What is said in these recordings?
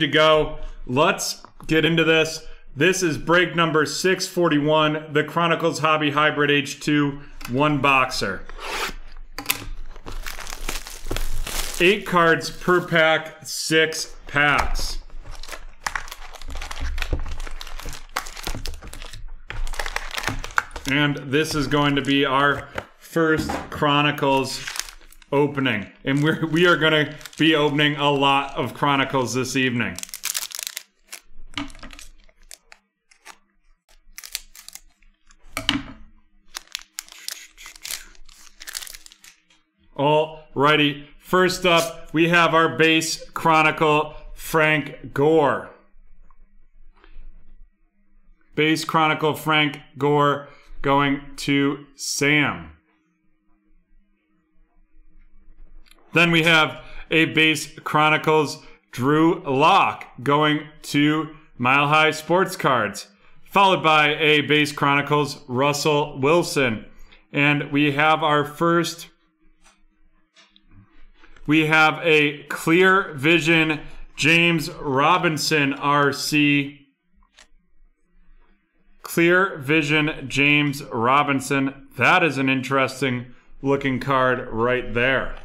to go. Let's get into this. This is break number 641, the Chronicles Hobby Hybrid H2 One Boxer. Eight cards per pack, six packs. And this is going to be our first Chronicles opening. And we're, we are going to be opening a lot of Chronicles this evening. Alrighty, first up, we have our base Chronicle Frank Gore. Base Chronicle Frank Gore going to Sam. Then we have a base Chronicles Drew Lock going to Mile High Sports Cards, followed by a base Chronicles Russell Wilson. And we have our first, we have a Clear Vision James Robinson RC. Clear Vision James Robinson. That is an interesting looking card right there.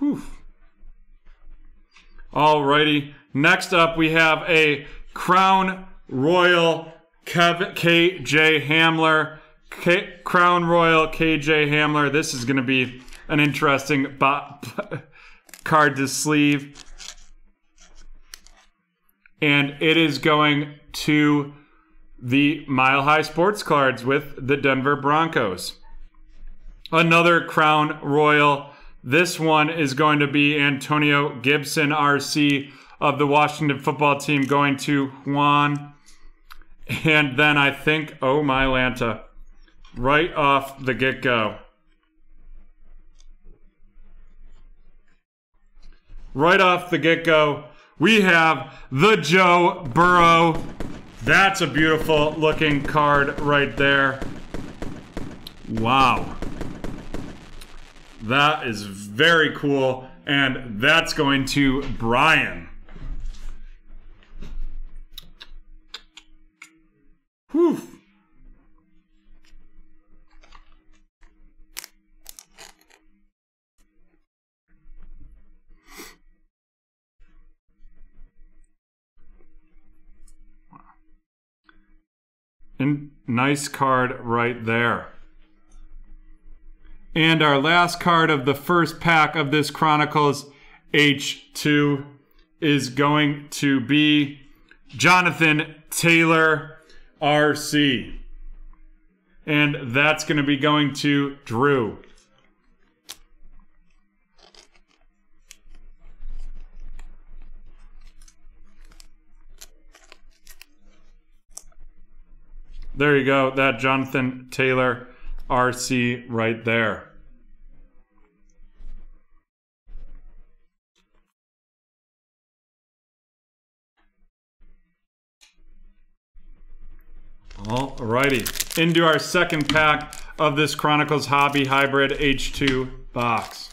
Whew. Alrighty. Next up, we have a Crown Royale Kev- KJ Hamler. K- Crown Royale KJ Hamler. This is going to be an interesting card to sleeve. And it is going to the Mile High Sports Cards with the Denver Broncos. Another Crown Royale this one is going to be Antonio Gibson, RC of the Washington football team, going to Juan. And then I think, oh my Lanta, right off the get go. Right off the get go, we have the Joe Burrow. That's a beautiful looking card right there. Wow. That is very cool. And that's going to Brian. Whew. And nice card right there. And our last card of the first pack of this Chronicles H2 is going to be Jonathan Taylor RC. And that's going to be going to Drew. There you go, that Jonathan Taylor RC right there. Alrighty, into our second pack of this Chronicles Hobby Hybrid H2 box.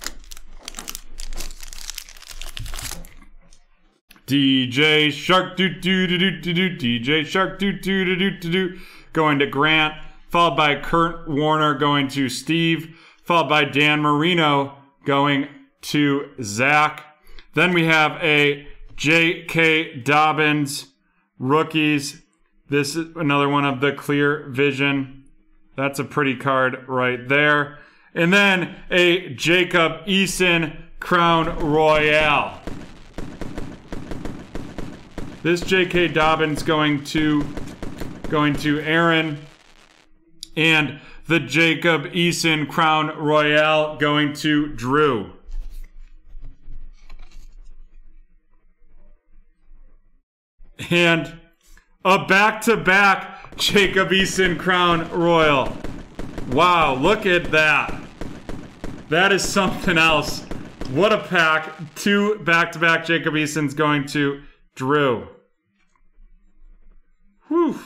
DJ Shark do do do do do do DJ Shark do do do do do do going to Grant followed by Kurt Warner going to Steve, followed by Dan Marino going to Zach. Then we have a J.K. Dobbins rookies. This is another one of the clear vision. That's a pretty card right there. And then a Jacob Eason Crown Royale. This J.K. Dobbins going to going to Aaron and the Jacob Eason Crown Royale going to Drew. And a back-to-back Jacob Eason Crown Royale. Wow, look at that. That is something else. What a pack. Two back-to-back Jacob Easons going to Drew. Whew.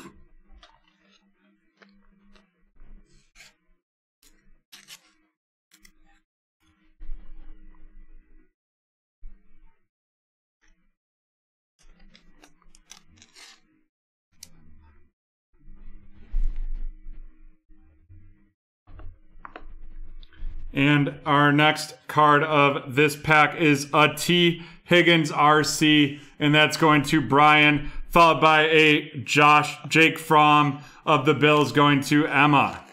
And our next card of this pack is a Tee Higgins RC, and that's going to Brian, followed by a Josh Jake Fromm of the Bills going to Emma.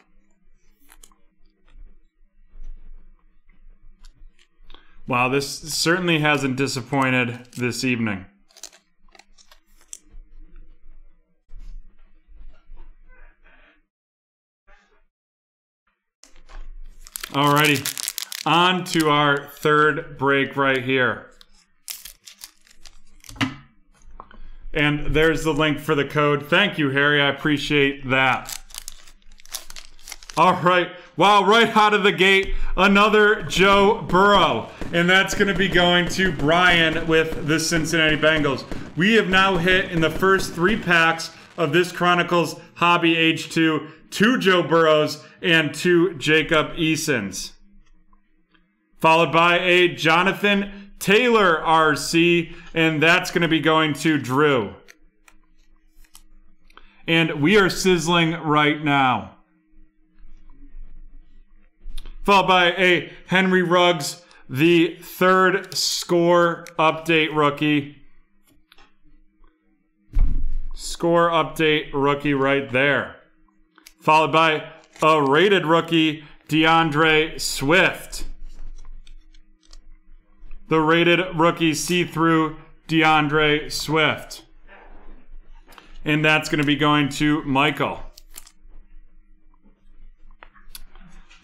Wow, this certainly hasn't disappointed this evening. Alrighty, on to our third break right here. And there's the link for the code. Thank you, Harry. I appreciate that. All right. Wow, right out of the gate, another Joe Burrow. And that's going to be going to Brian with the Cincinnati Bengals. We have now hit in the first three packs of this Chronicles Hobby H2 two Joe Burrows and two Jacob Easons. Followed by a Jonathan Taylor RC, and that's going to be going to Drew. And we are sizzling right now. Followed by a Henry Ruggs, the third score update rookie. Score update rookie right there. Followed by a rated rookie, DeAndre Swift. The rated rookie see through DeAndre Swift. And that's going to be going to Michael.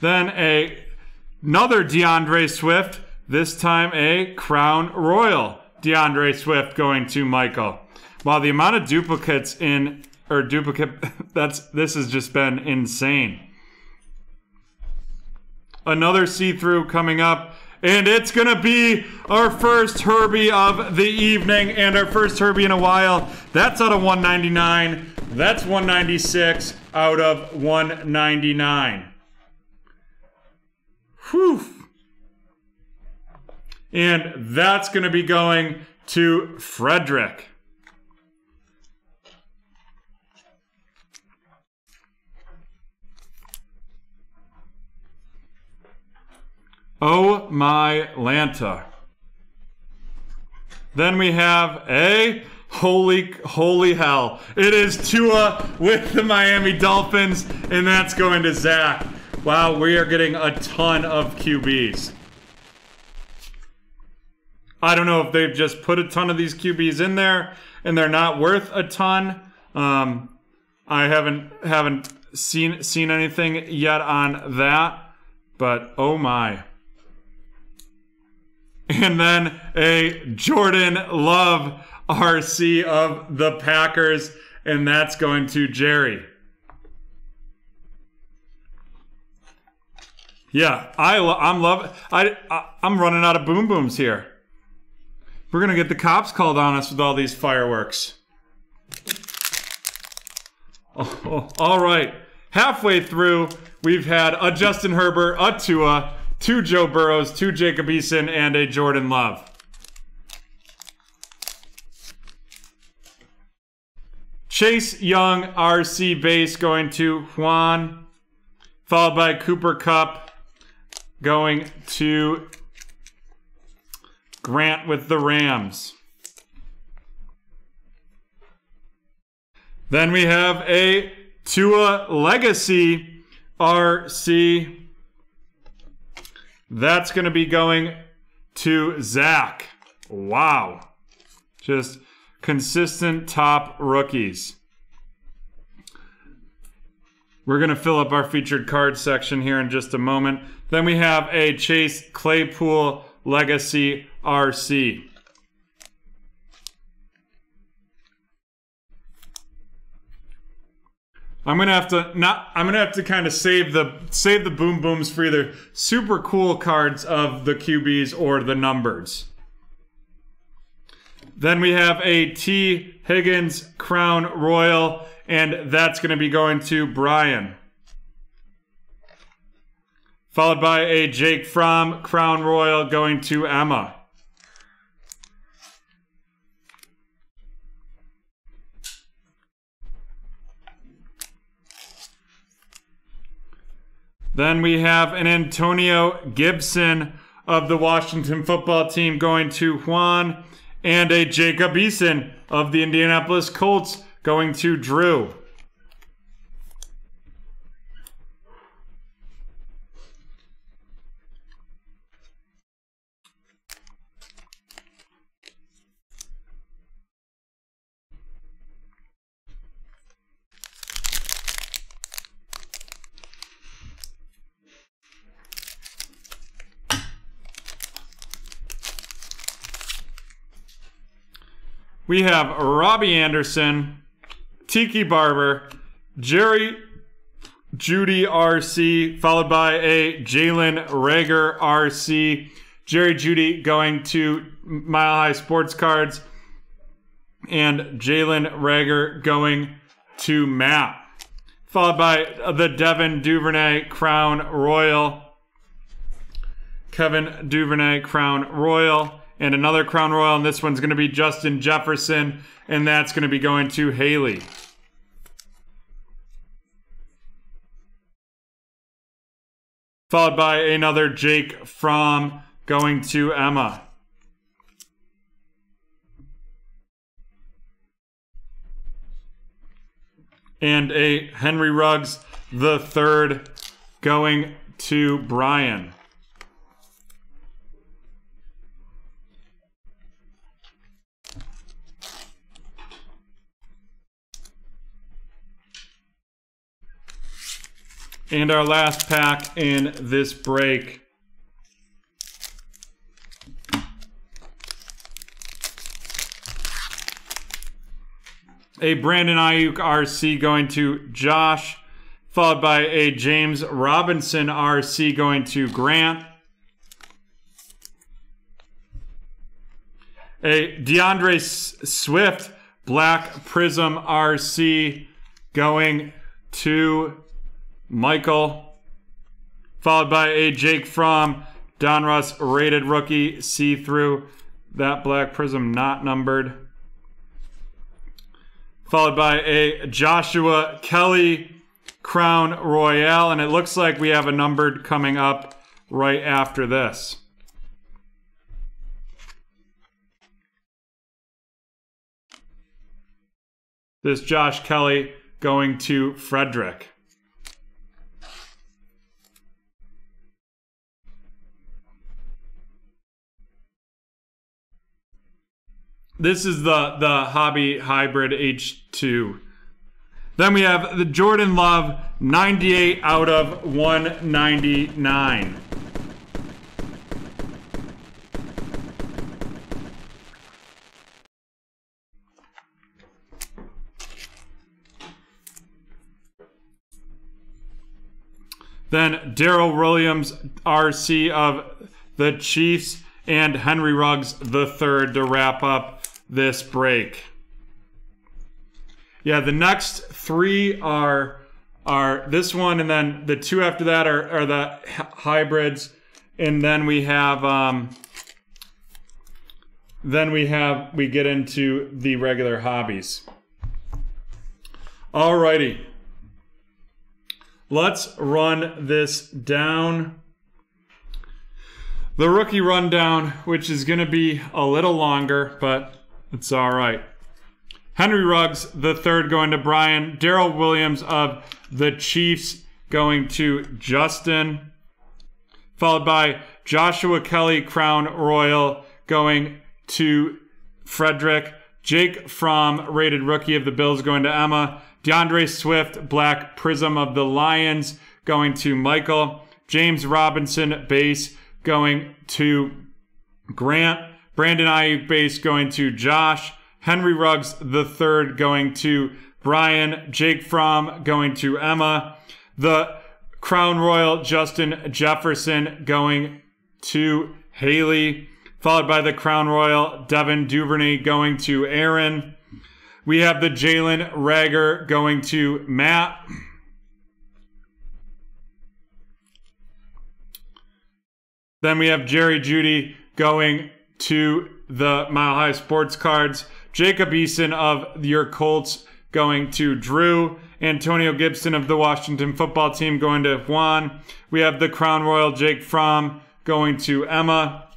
Then a another DeAndre Swift, this time a Crown Royale DeAndre Swift going to Michael. While the amount of duplicates in or duplicate that's this has just been insane. Another see-through coming up and it's going to be our first Herbie of the evening and our first Herbie in a while. That's out of 199. That's 196 out of 199. Whew. And that's going to be going to Frederick. Oh my Lanta. Then we have a holy, holy hell. It is Tua with the Miami Dolphins, and that's going to Zach. Wow, we are getting a ton of QBs. I don't know if they've just put a ton of these QBs in there and they're not worth a ton. Um, I haven't haven't seen seen anything yet on that, but oh my and then a Jordan Love RC of the Packers, and that's going to Jerry. Yeah, I lo- I'm loving. I, I I'm running out of boom booms here. We're gonna get the cops called on us with all these fireworks. Oh, oh, all right, halfway through, we've had a Justin Herbert, a Tua, two Joe Burrows, two Jacob Eason, and a Jordan Love. Chase Young, RC base going to Juan, followed by Cooper Kupp going to Grant with the Rams. Then we have a Tua Legacy RC that's going to be going to Zach. Wow. Just consistent top rookies. We're going to fill up our featured card section here in just a moment. Then we have a Chase Claypool Legacy RC. I'm gonna have to not. I'm gonna have to kind of save the save the boom booms for either super cool cards of the QBs or the numbers. Then we have a Tee Higgins Crown Royale, and that's gonna be going to Brian. Followed by a Jake Fromm Crown Royale going to Emma. Then we have an Antonio Gibson of the Washington football team going to Juan, and a Jacob Eason of the Indianapolis Colts going to Drew. We have Robbie Anderson, Tiki Barber, Jerry Jeudy RC, followed by a Jalen Reagor RC. Jerry Jeudy going to Mile High Sports Cards, and Jalen Reagor going to Matt. Followed by the Devin Duvernay Crown Royale. Kevin Duvernay Crown Royale and another Crown Royale, and this one's going to be Justin Jefferson, and that's going to be going to Haley. Followed by another Jake Fromm going to Emma. And a Henry Ruggs the third going to Brian. And our last pack in this break. A Brandon Aiyuk RC going to Josh, followed by a James Robinson RC going to Grant. A DeAndre Swift Black Prism RC going to Michael, followed by a Jake Fromm, Donruss rated rookie, see through. That black prism not numbered. Followed by a Joshua Kelly Crown Royale, and it looks like we have a numbered coming up right after this. This Josh Kelly going to Frederick. This is the the hobby hybrid H2. Then we have the Jordan Love 98 out of 199. Then Darrel Williams, RC of the Chiefs, and Henry Ruggs the third to wrap up this break. Yeah, the next three are are this one, and then the two after that are, are the hybrids, and then we have um, then we have we get into the regular hobbies. Alrighty. Let's run this down. The rookie rundown, which is going to be a little longer, but it's all right. Henry Ruggs, the third, going to Brian. Darrel Williams of the Chiefs going to Justin. Followed by Joshua Kelly, Crown Royale, going to Frederick. Jake Fromm, rated rookie of the Bills, going to Emma. DeAndre Swift, Black Prism of the Lions, going to Michael. James Robinson, base, going to Grant. Brandon Aiyuk base going to Josh. Henry Ruggs the third going to Brian. Jake Fromm going to Emma. The Crown Royale Justin Jefferson going to Haley. Followed by the Crown Royale Devin Duvernay going to Aaron. We have the Jalen Reagor going to Matt. Then we have Jerry Jeudy going to the Mile High Sports Cards. Jacob Eason of your Colts going to Drew. Antonio Gibson of the Washington football team going to Juan. We have the Crown Royale Jake Fromm going to Emma,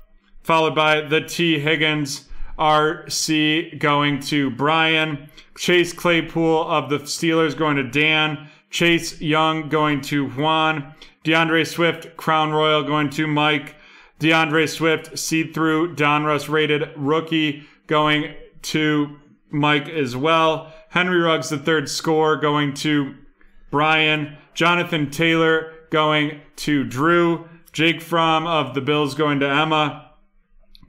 followed by the Tee Higgins RC going to Brian. Chase Claypool of the Steelers going to Dan. Chase Young going to Juan. DeAndre Swift, Crown Royale going to Mike. DeAndre Swift, see through Donruss rated rookie going to Mike as well. Henry Ruggs, the third score, going to Brian. Jonathan Taylor going to Drew. Jake Fromm of the Bills going to Emma.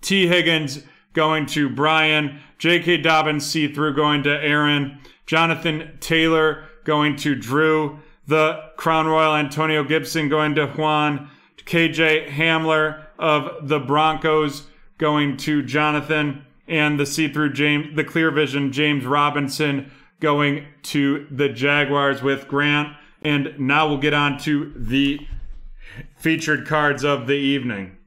Tee Higgins going to Brian. J.K. Dobbins, see through, going to Aaron. Jonathan Taylor going to Drew. The Crown Royale Antonio Gibson going to Juan. KJ Hamler of the Broncos going to Jonathan. And the see through James, the clear vision James Robinson going to the Jaguars with Grant. And now we'll get on to the featured cards of the evening.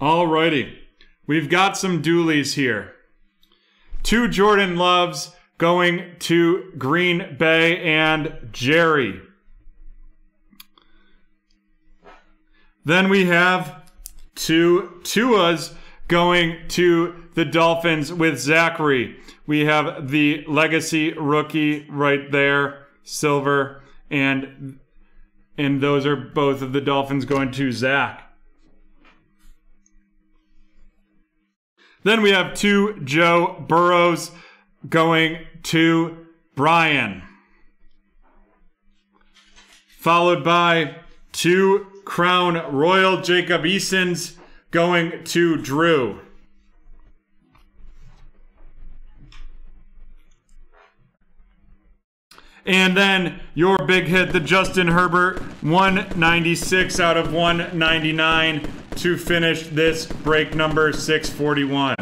Alrighty. We've got some dualies here. Two Jordan Loves going to Green Bay and Jerry. Then we have two Tuas going to the Dolphins with Zachary. We have the legacy rookie right there, silver, and and those are both of the Dolphins going to Zach. Then we have two Joe Burrows going to Brian. Followed by two Crown Royale Jacob Easons going to Drew. And then your big hit, the Justin Herbert 196 out of 199 to finish this break number 641.